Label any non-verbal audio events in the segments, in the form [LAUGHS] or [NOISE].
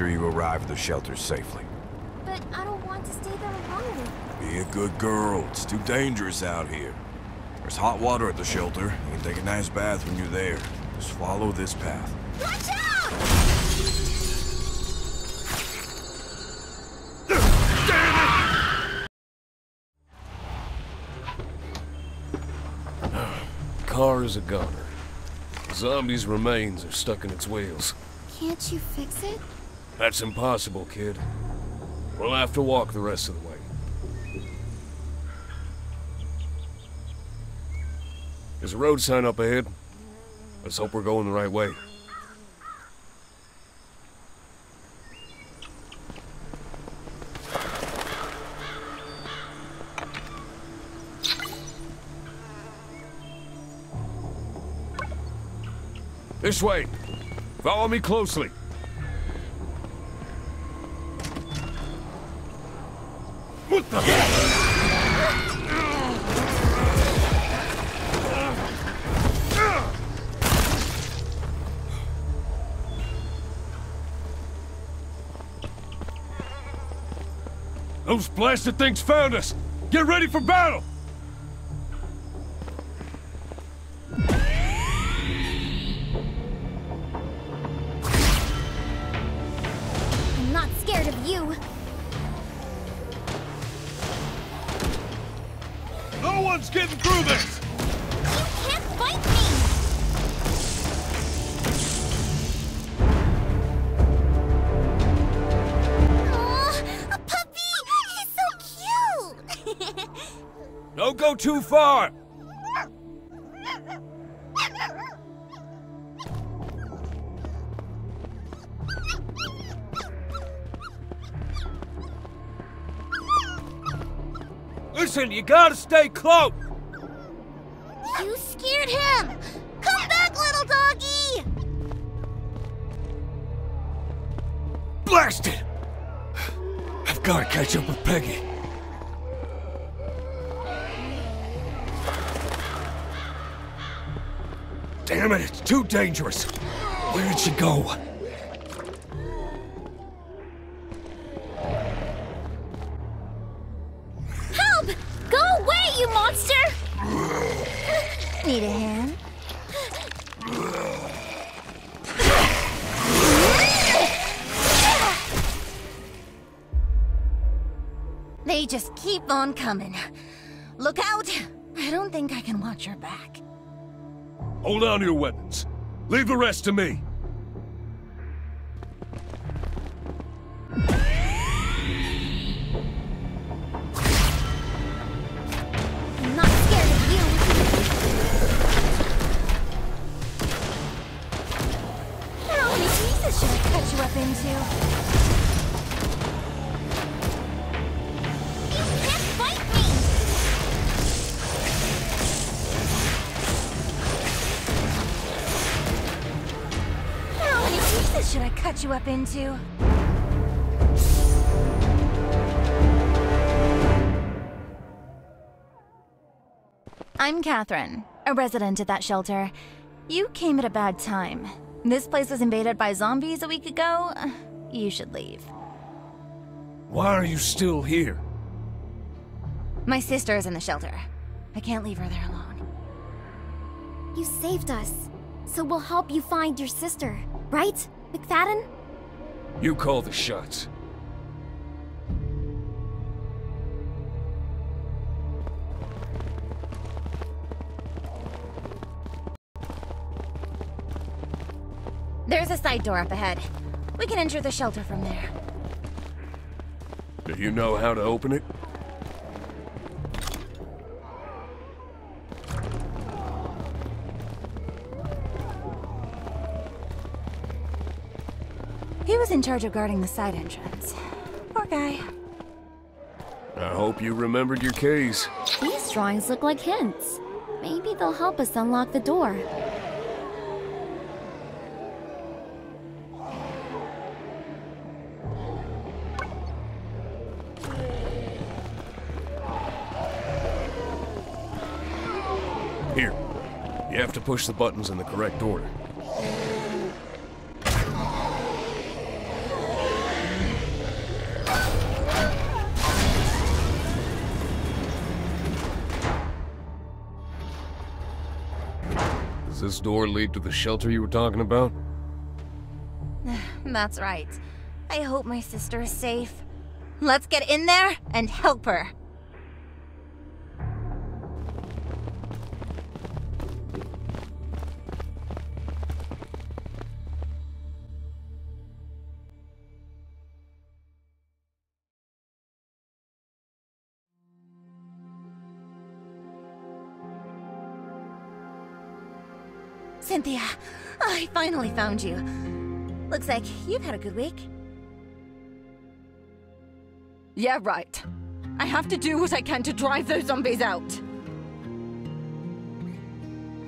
sure you arrive at the shelter safely. But I don't want to stay there alone. Be a good girl. It's too dangerous out here. There's hot water at the shelter. You can take a nice bath when you're there. Just follow this path. Watch out! [SIGHS] Car is a goner. Zombie's remains are stuck in its wheels. Can't you fix it? That's impossible, kid. We'll have to walk the rest of the way. There's a road sign up ahead. Let's hope we're going the right way. This way. Follow me closely. What the? Those blasted things found us! Get ready for battle! Too far! Listen, you gotta stay close! you scared him! Come back, little doggy! Blast it! I've gotta catch up with Peggy. Damn it, it's too dangerous. Where did she go? Help! Go away, you monster! Need a hand? They just keep on coming. Look out! I don't think I can watch your back. Hold on to your weapons. Leave the rest to me. You up into? I'm Catherine, a resident at that shelter. You came at a bad time. This place was invaded by zombies a week ago. You should leave. Why are you still here? My sister is in the shelter. I can't leave her there alone. You saved us, so we'll help you find your sister, right, McFadden? You call the shots. There's a side door up ahead. We can enter the shelter from there. Do you know how to open it? in charge of guarding the side entrance. Poor guy. I hope you remembered your case. These drawings look like hints. Maybe they'll help us unlock the door. Here. You have to push the buttons in the correct order. This door lead to the shelter you were talking about? [SIGHS] That's right. I hope my sister is safe. Let's get in there and help her. Cynthia, I finally found you. Looks like you've had a good week. Yeah, right. I have to do what I can to drive those zombies out.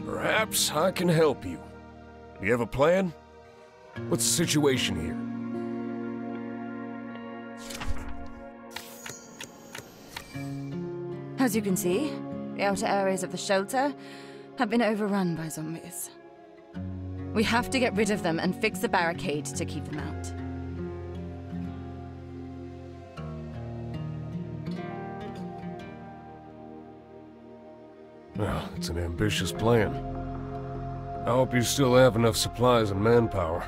Perhaps I can help you. Do you have a plan? What's the situation here? As you can see, the outer areas of the shelter have been overrun by zombies. We have to get rid of them and fix the barricade to keep them out. Well, it's an ambitious plan. I hope you still have enough supplies and manpower.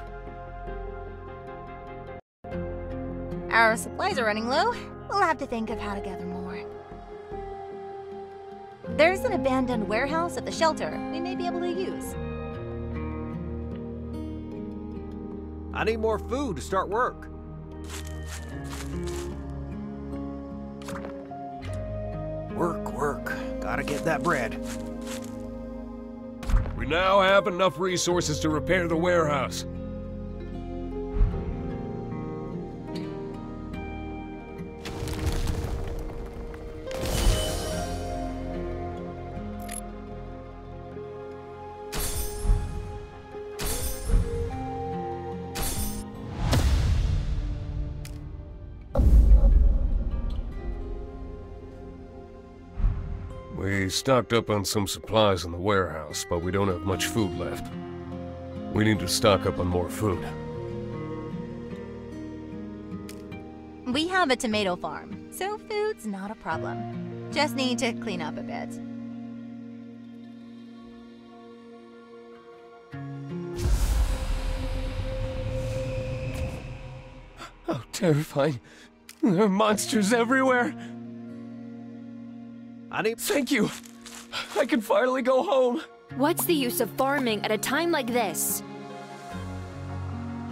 Our supplies are running low. We'll have to think of how to gather more. There's an abandoned warehouse at the shelter we may be able to use. I need more food to start work. Work, work. Gotta get that bread. We now have enough resources to repair the warehouse. We stocked up on some supplies in the warehouse, but we don't have much food left. We need to stock up on more food. We have a tomato farm, so food's not a problem. Just need to clean up a bit. How terrifying. There are monsters everywhere. I need. Thank you. I can finally go home. What's the use of farming at a time like this?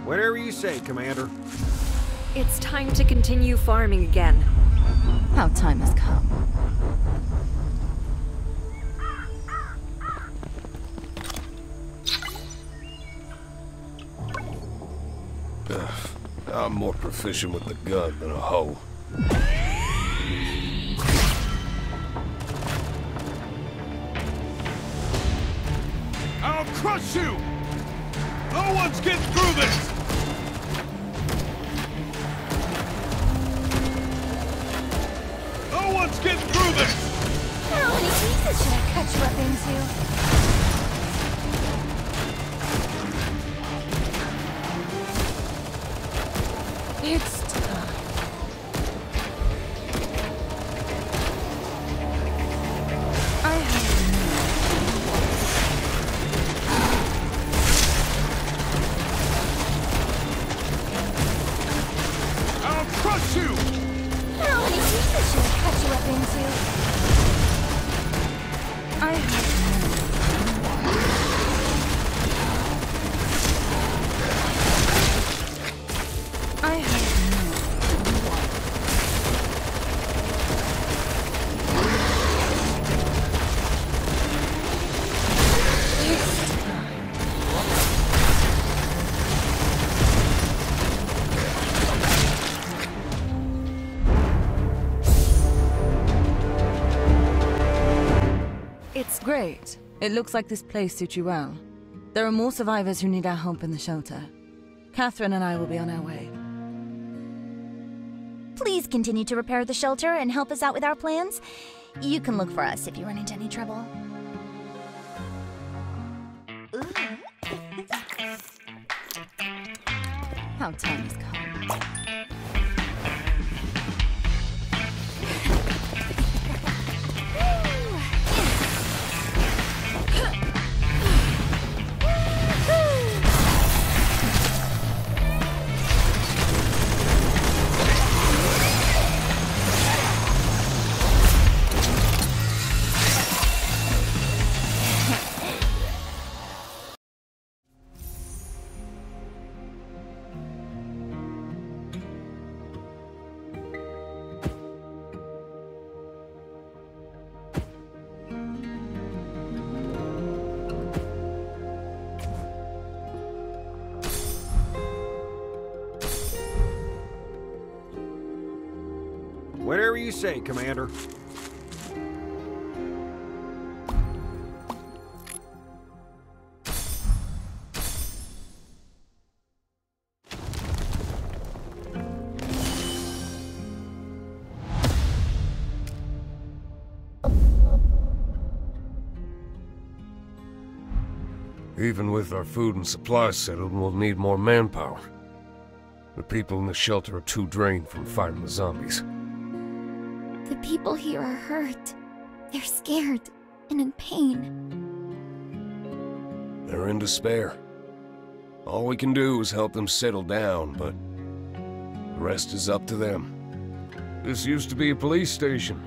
Whatever you say, Commander. It's time to continue farming again. Our time has come. I'm more proficient with the gun than a hoe. Crush you! No one's getting through this! No one's getting through this! How many pieces should I cut you up into? Great. It looks like this place suits you well. There are more survivors who need our help in the shelter. Catherine and I will be on our way. Please continue to repair the shelter and help us out with our plans. You can look for us if you run into any trouble. [LAUGHS] How time has come. Whatever you say, Commander. Even with our food and supplies settled, we'll need more manpower. The people in the shelter are too drained from fighting the zombies. The people here are hurt. They're scared and in pain. They're in despair. All we can do is help them settle down, but the rest is up to them. This used to be a police station.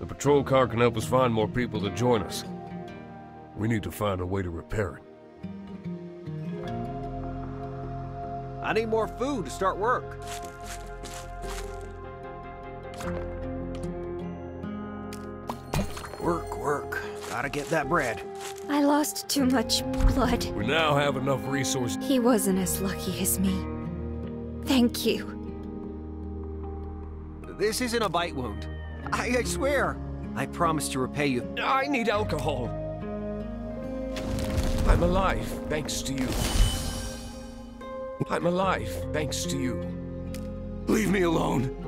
The patrol car can help us find more people to join us. We need to find a way to repair it. I need more food to start work. Work, work. Gotta get that bread. I lost too much blood. We now have enough resources. He wasn't as lucky as me. Thank you. This isn't a bite wound. I, I swear. I promise to repay you. I need alcohol. I'm alive, thanks to you. I'm alive, thanks to you. Leave me alone.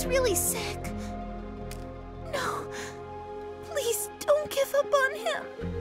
He's really sick. No. Please don't give up on him.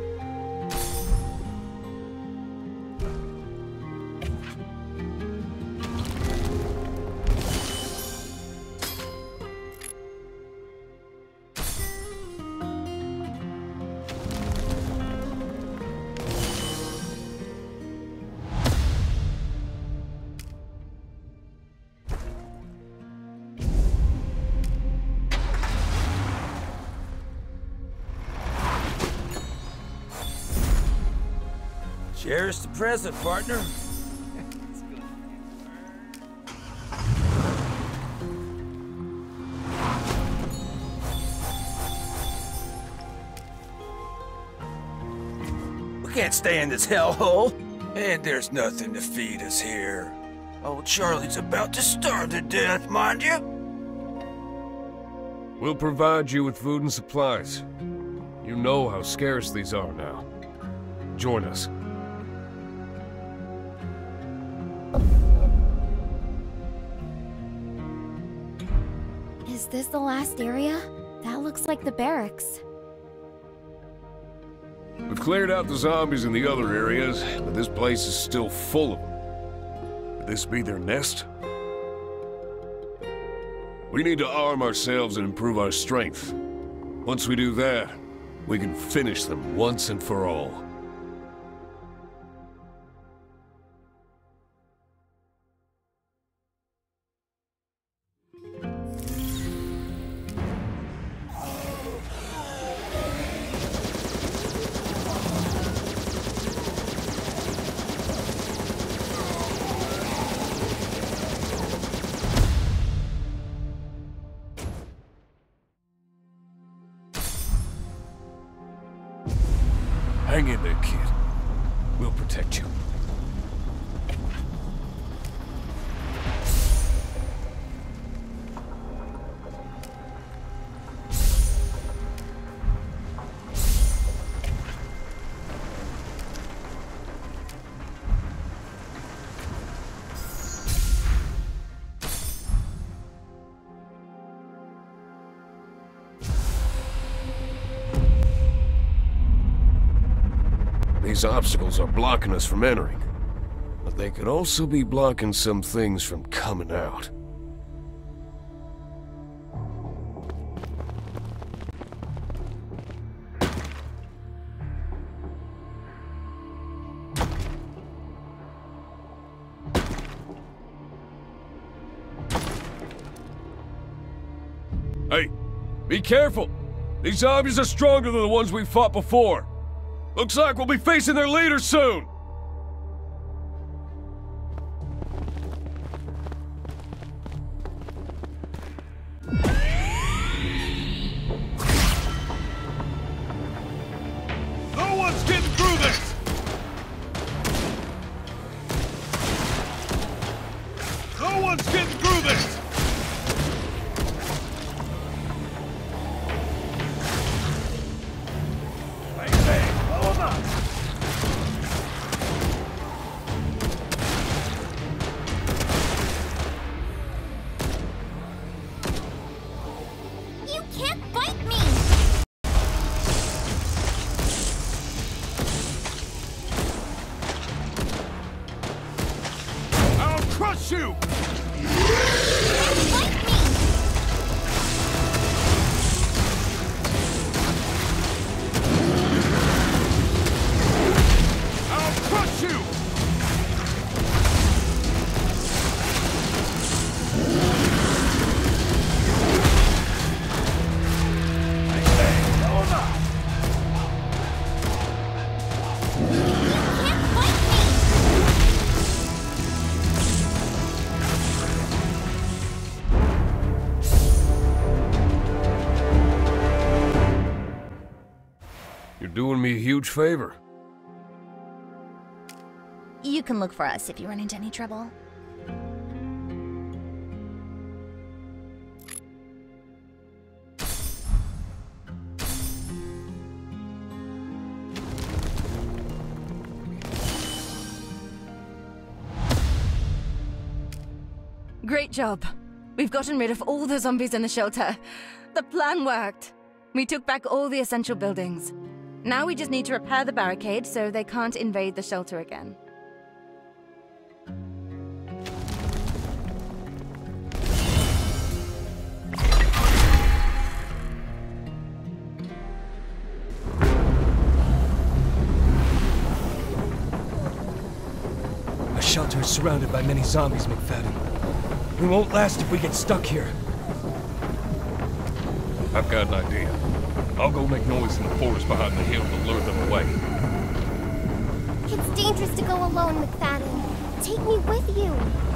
Cherish the present, partner. We can't stay in this hellhole. And there's nothing to feed us here. Old Charlie's about to starve to death, mind you. We'll provide you with food and supplies. You know how scarce these are now. Join us. Is this the last area? That looks like the barracks. We've cleared out the zombies in the other areas, but this place is still full of them. Could this be their nest? We need to arm ourselves and improve our strength. Once we do that, we can finish them once and for all. Hang in there, kid. These obstacles are blocking us from entering. But they could also be blocking some things from coming out. Hey, be careful! These zombies are stronger than the ones we fought before. Looks like we'll be facing their leader soon! You're doing me a huge favor. Can look for us if you run into any trouble. Great job. We've gotten rid of all the zombies in the shelter. The plan worked. We took back all the essential buildings. Now we just need to repair the barricade so they can't invade the shelter again. Our shelter is surrounded by many zombies, McFadden. We won't last if we get stuck here. I've got an idea. I'll go make noise in the forest behind the hill to lure them away. It's dangerous to go alone, McFadden. Take me with you.